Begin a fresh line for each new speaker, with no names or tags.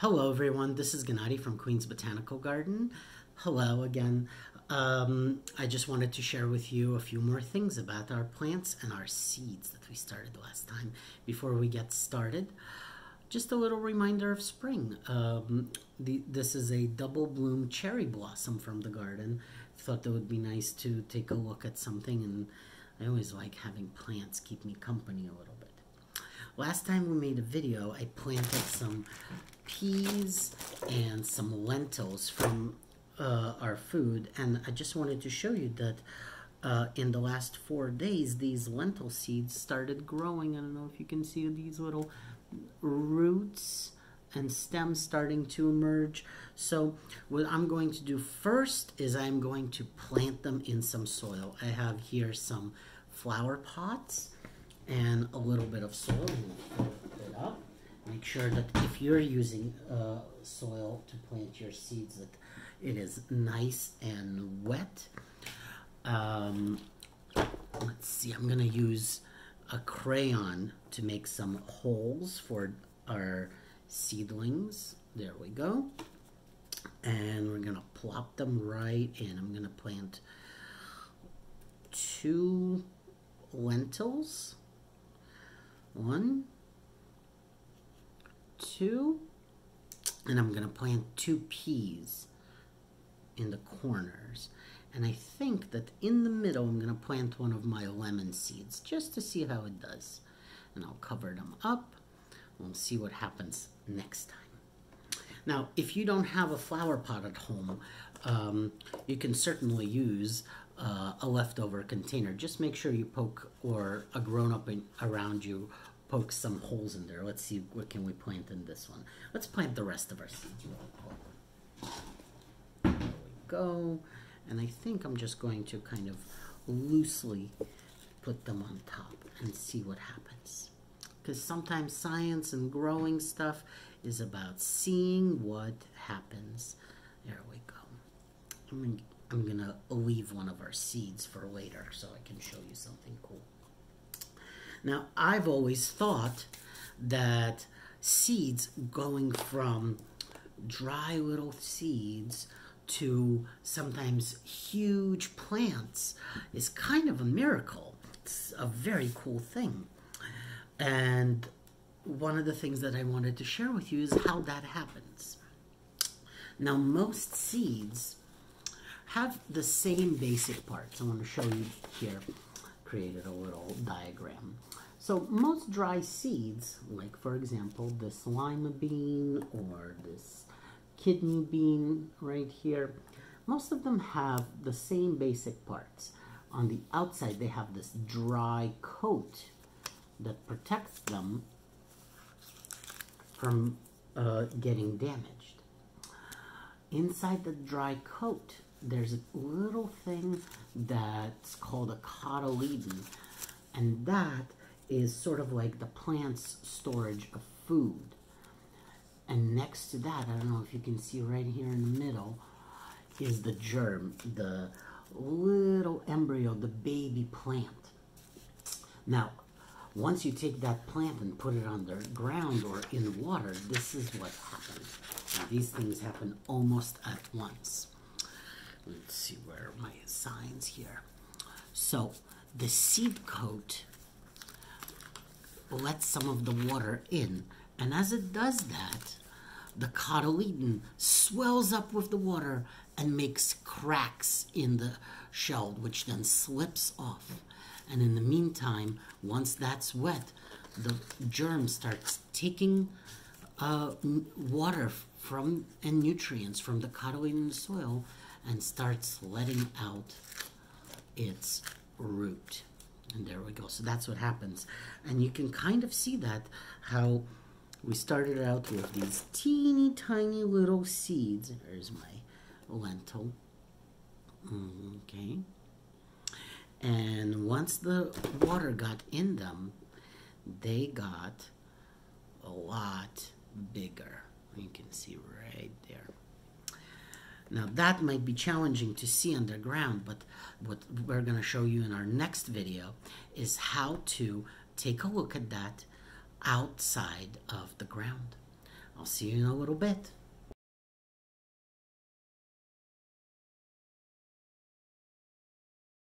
Hello, everyone. This is Gennady from Queens Botanical Garden. Hello again. Um, I just wanted to share with you a few more things about our plants and our seeds that we started last time. Before we get started, just a little reminder of spring. Um, the, this is a double bloom cherry blossom from the garden. Thought that would be nice to take a look at something, and I always like having plants keep me company a little bit. Last time we made a video, I planted some peas and some lentils from uh, our food, and I just wanted to show you that uh, in the last four days, these lentil seeds started growing. I don't know if you can see these little roots and stems starting to emerge. So what I'm going to do first is I'm going to plant them in some soil. I have here some flower pots and a little bit of soil. it up. Make sure that if you're using uh, soil to plant your seeds, that it is nice and wet. Um, let's see, I'm gonna use a crayon to make some holes for our seedlings. There we go. And we're gonna plop them right in. I'm gonna plant two lentils one, two, and I'm gonna plant two peas in the corners. And I think that in the middle, I'm gonna plant one of my lemon seeds just to see how it does. And I'll cover them up. We'll see what happens next time. Now, if you don't have a flower pot at home, um, you can certainly use uh, a leftover container. Just make sure you poke or a grown up around you poke some holes in there. Let's see what can we plant in this one. Let's plant the rest of our seeds real quick. There we go. And I think I'm just going to kind of loosely put them on top and see what happens. Because sometimes science and growing stuff is about seeing what happens. There we go. I'm, I'm going to leave one of our seeds for later so I can show you something cool. Now, I've always thought that seeds going from dry little seeds to sometimes huge plants is kind of a miracle. It's a very cool thing. And one of the things that I wanted to share with you is how that happens. Now, most seeds have the same basic parts. I want to show you here created a little diagram. So most dry seeds, like for example this lima bean or this kidney bean right here, most of them have the same basic parts. On the outside they have this dry coat that protects them from uh, getting damaged. Inside the dry coat there's a little thing that's called a cotyledon, and that is sort of like the plant's storage of food. And next to that, I don't know if you can see right here in the middle, is the germ, the little embryo, the baby plant. Now, once you take that plant and put it on the ground or in water, this is what happens. these things happen almost at once. Let's see where my signs here. So the seed coat lets some of the water in, and as it does that, the cotyledon swells up with the water and makes cracks in the shell, which then slips off. And in the meantime, once that's wet, the germ starts taking uh, water from and nutrients from the cotyledon soil and starts letting out its root. And there we go. So that's what happens. And you can kind of see that how we started out with these teeny tiny little seeds. There's my lentil. Okay. And once the water got in them, they got a lot bigger. You can see right there. Now that might be challenging to see underground, but what we're going to show you in our next video is how to take a look at that outside of the ground. I'll see you in a little bit.